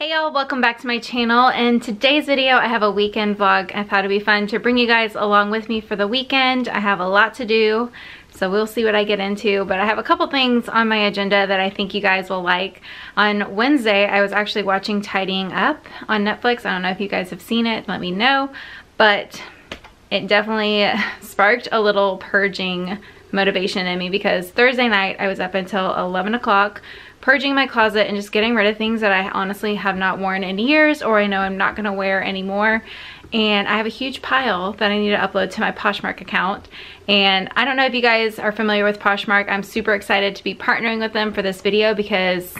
Hey y'all, welcome back to my channel. In today's video, I have a weekend vlog. I thought it'd be fun to bring you guys along with me for the weekend. I have a lot to do, so we'll see what I get into, but I have a couple things on my agenda that I think you guys will like. On Wednesday, I was actually watching Tidying Up on Netflix. I don't know if you guys have seen it, let me know, but it definitely sparked a little purging motivation in me because Thursday night I was up until 11 o'clock purging my closet and just getting rid of things that I honestly have not worn in years or I know I'm not gonna wear anymore. And I have a huge pile that I need to upload to my Poshmark account. And I don't know if you guys are familiar with Poshmark. I'm super excited to be partnering with them for this video because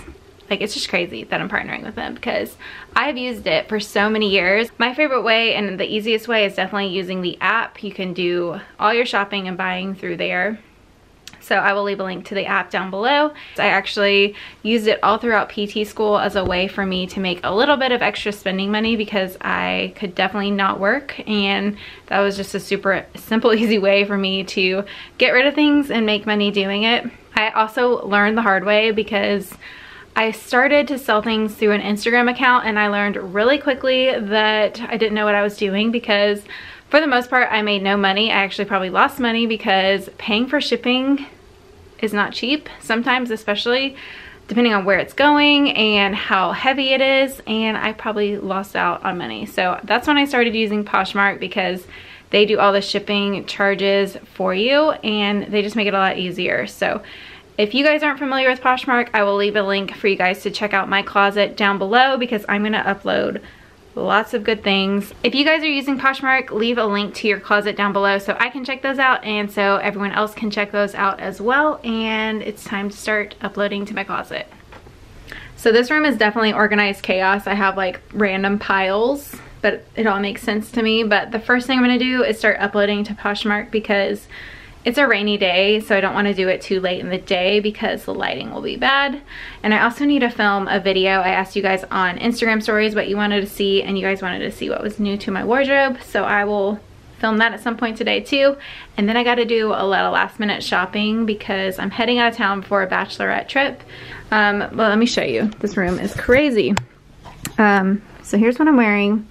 like it's just crazy that I'm partnering with them because I've used it for so many years. My favorite way and the easiest way is definitely using the app. You can do all your shopping and buying through there so I will leave a link to the app down below. I actually used it all throughout PT school as a way for me to make a little bit of extra spending money because I could definitely not work and that was just a super simple easy way for me to get rid of things and make money doing it. I also learned the hard way because I started to sell things through an Instagram account and I learned really quickly that I didn't know what I was doing because for the most part I made no money. I actually probably lost money because paying for shipping is not cheap sometimes especially depending on where it's going and how heavy it is and I probably lost out on money so that's when I started using Poshmark because they do all the shipping charges for you and they just make it a lot easier so if you guys aren't familiar with Poshmark, I will leave a link for you guys to check out my closet down below because I'm going to upload lots of good things. If you guys are using Poshmark, leave a link to your closet down below so I can check those out and so everyone else can check those out as well. And it's time to start uploading to my closet. So this room is definitely organized chaos. I have like random piles, but it all makes sense to me. But the first thing I'm gonna do is start uploading to Poshmark because it's a rainy day, so I don't want to do it too late in the day because the lighting will be bad. And I also need to film a video. I asked you guys on Instagram stories what you wanted to see, and you guys wanted to see what was new to my wardrobe. So I will film that at some point today too. And then I got to do a lot of last minute shopping because I'm heading out of town for a bachelorette trip. Um, well, let me show you. This room is crazy. Um, so here's what I'm wearing.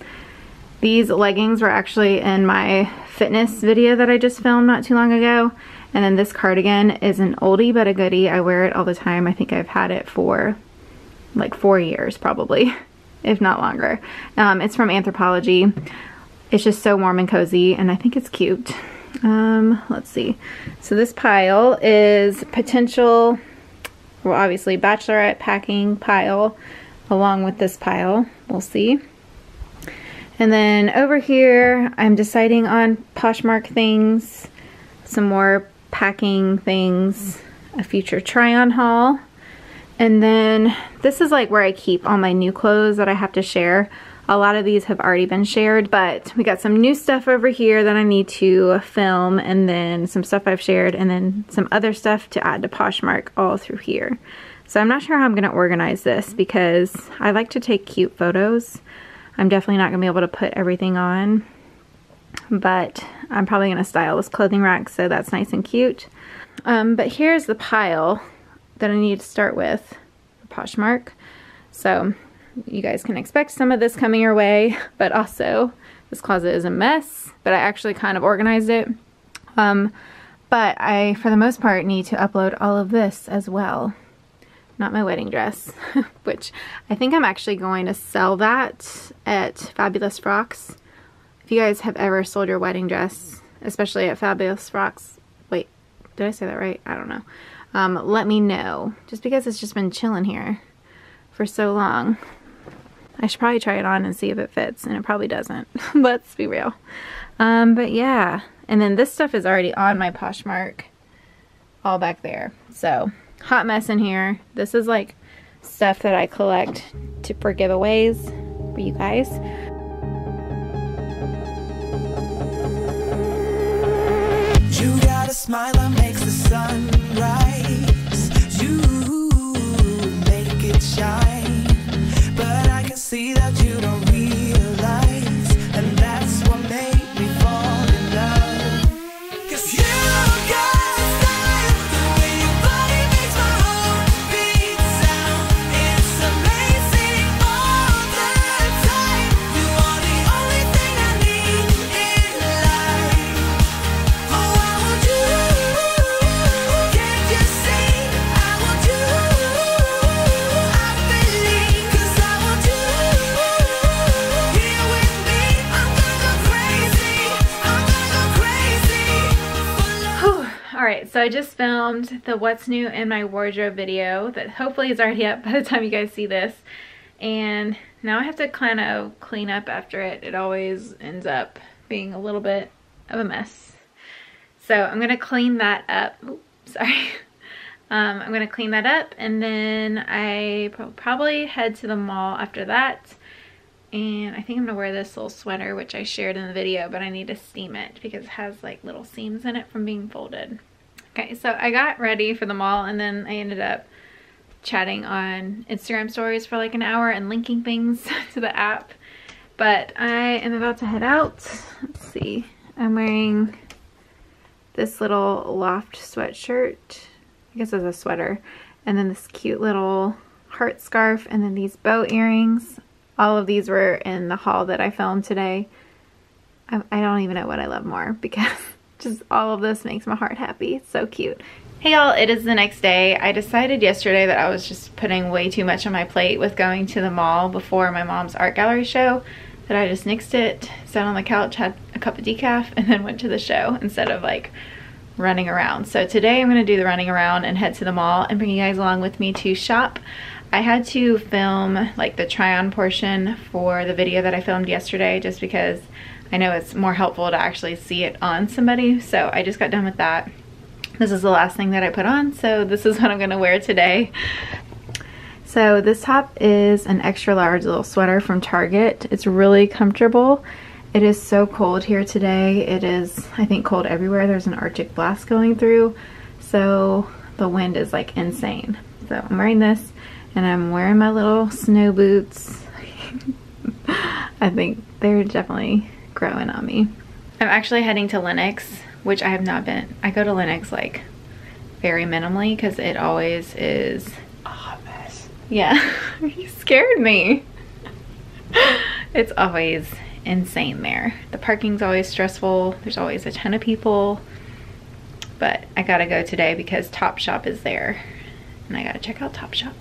These leggings were actually in my fitness video that I just filmed not too long ago. And then this cardigan is an oldie but a goodie. I wear it all the time. I think I've had it for like four years probably, if not longer. Um, it's from Anthropologie. It's just so warm and cozy and I think it's cute. Um, let's see. So this pile is potential, well obviously bachelorette packing pile along with this pile. We'll see. And then over here, I'm deciding on Poshmark things, some more packing things, a future try-on haul. And then this is like where I keep all my new clothes that I have to share. A lot of these have already been shared, but we got some new stuff over here that I need to film and then some stuff I've shared and then some other stuff to add to Poshmark all through here. So I'm not sure how I'm gonna organize this because I like to take cute photos I'm definitely not going to be able to put everything on, but I'm probably going to style this clothing rack so that's nice and cute. Um, but here's the pile that I need to start with Poshmark. So you guys can expect some of this coming your way, but also this closet is a mess, but I actually kind of organized it. Um, but I, for the most part, need to upload all of this as well not my wedding dress, which I think I'm actually going to sell that at Fabulous Frocks. If you guys have ever sold your wedding dress, especially at Fabulous Frocks, wait, did I say that right? I don't know. Um, let me know, just because it's just been chilling here for so long. I should probably try it on and see if it fits, and it probably doesn't. Let's be real. Um, but yeah, and then this stuff is already on my Poshmark all back there. So hot mess in here. This is like stuff that I collect to for giveaways for you guys. You got a smile that makes the sun rise. You make it shine. But I can see that you so I just filmed the what's new in my wardrobe video that hopefully is already up by the time you guys see this. And now I have to kind of clean up after it. It always ends up being a little bit of a mess. So I'm gonna clean that up. Oops, sorry. Um, I'm gonna clean that up and then I probably head to the mall after that. And I think I'm gonna wear this little sweater, which I shared in the video, but I need to steam it because it has like little seams in it from being folded. Okay, so I got ready for the mall and then I ended up chatting on Instagram stories for like an hour and linking things to the app. But I am about to head out. Let's see. I'm wearing this little loft sweatshirt. I guess it's a sweater. And then this cute little heart scarf and then these bow earrings. All of these were in the haul that I filmed today. I, I don't even know what I love more because just all of this makes my heart happy. It's so cute. Hey y'all, it is the next day. I decided yesterday that I was just putting way too much on my plate with going to the mall before my mom's art gallery show that I just nixed it, sat on the couch, had a cup of decaf, and then went to the show instead of like running around. So today I'm gonna do the running around and head to the mall and bring you guys along with me to shop. I had to film like the try on portion for the video that I filmed yesterday just because I know it's more helpful to actually see it on somebody. So I just got done with that. This is the last thing that I put on, so this is what I'm gonna wear today. So this top is an extra large little sweater from Target. It's really comfortable. It is so cold here today. It is, I think, cold everywhere. There's an arctic blast going through, so the wind is like insane. So I'm wearing this and I'm wearing my little snow boots. I think they're definitely growing on me. I'm actually heading to Lenox which I have not been. I go to Lenox like very minimally because it always is a hot mess. Yeah, you scared me. it's always insane there. The parking's always stressful. There's always a ton of people. But I gotta go today because Topshop is there. And I gotta check out Topshop.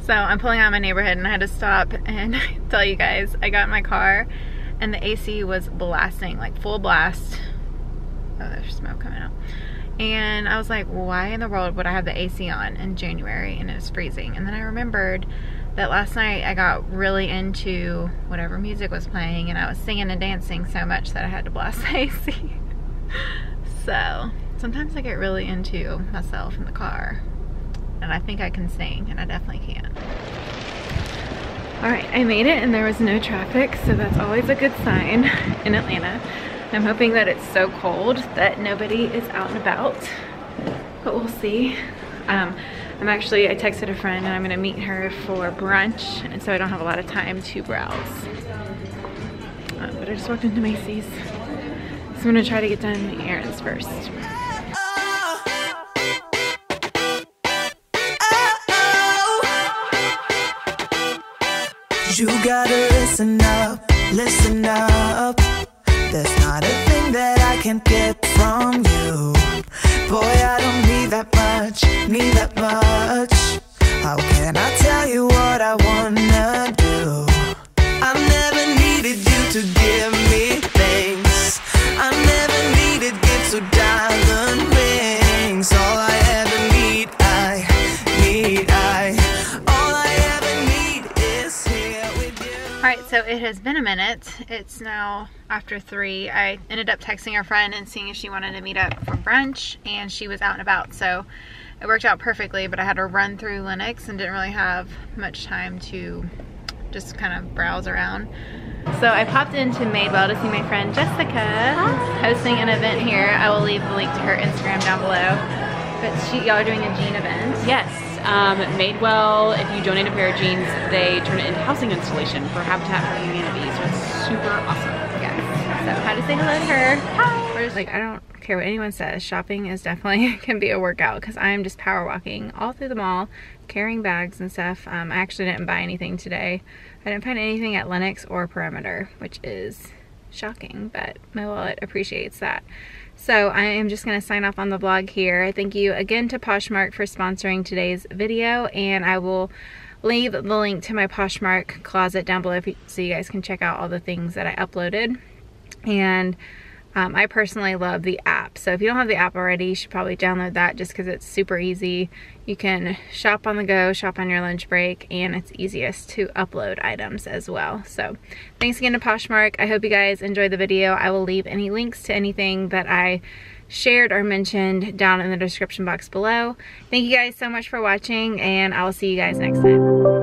So I'm pulling out my neighborhood and I had to stop and tell you guys, I got in my car and the AC was blasting, like full blast Oh, there's smoke coming out. And I was like, why in the world would I have the AC on in January and it's freezing? And then I remembered that last night I got really into whatever music was playing and I was singing and dancing so much that I had to blast the AC. so sometimes I get really into myself in the car and I think I can sing and I definitely can. All right, I made it and there was no traffic, so that's always a good sign in Atlanta. I'm hoping that it's so cold that nobody is out and about, but we'll see. Um, I'm actually, I texted a friend and I'm gonna meet her for brunch, and so I don't have a lot of time to browse. Uh, but I just walked into Macy's. So I'm gonna try to get done the errands first. You gotta listen up, listen up. There's not a thing that I can't get from you you Alright, so it has been a minute. It's now after three, I ended up texting our friend and seeing if she wanted to meet up for brunch and she was out and about. So it worked out perfectly, but I had to run through Lenox and didn't really have much time to just kind of browse around. So I popped into Madewell to see my friend Jessica hosting an event here. I will leave the link to her Instagram down below. But she, y'all are doing a jean event. Yes, um, Madewell, if you donate a pair of jeans, they turn it into housing installation for Habitat for Humanity. So it's super awesome. So how to say hello to her. Hi. Like, I don't care what anyone says. Shopping is definitely can be a workout because I am just power walking all through the mall, carrying bags and stuff. Um, I actually didn't buy anything today. I didn't find anything at Lenox or Perimeter, which is shocking, but my wallet appreciates that. So I am just going to sign off on the vlog here. Thank you again to Poshmark for sponsoring today's video, and I will leave the link to my Poshmark closet down below so you guys can check out all the things that I uploaded and Um, I personally love the app. So if you don't have the app already, you should probably download that just because it's super easy. You can shop on the go, shop on your lunch break, and it's easiest to upload items as well. So thanks again to Poshmark. I hope you guys enjoyed the video. I will leave any links to anything that I shared or mentioned down in the description box below. Thank you guys so much for watching and I will see you guys next time.